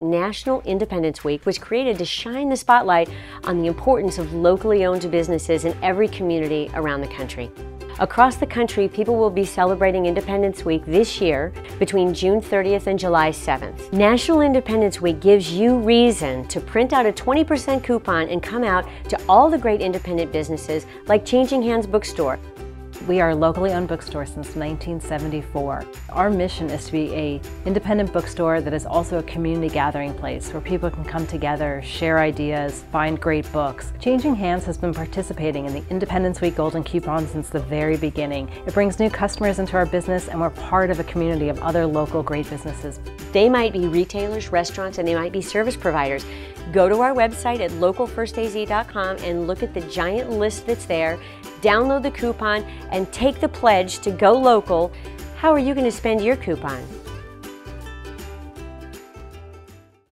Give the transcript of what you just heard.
National Independents Week was created to shine the spotlight on the importance of locally owned businesses in every community around the country. Across the country, people will be celebrating Independents Week this year between June 30th and July 7th. National Independents Week gives you reason to print out a 20% coupon and come out to all the great independent businesses like Changing Hands Bookstore, we are a locally owned bookstore since 1974. Our mission is to be a independent bookstore that is also a community gathering place where people can come together, share ideas, find great books. Changing Hands has been participating in the Independents Week Golden Coupon since the very beginning. It brings new customers into our business and we're part of a community of other local great businesses. They might be retailers, restaurants, and they might be service providers. Go to our website at localfirstaz.com and look at the giant list that's there download the coupon, and take the pledge to go local, how are you going to spend your coupon?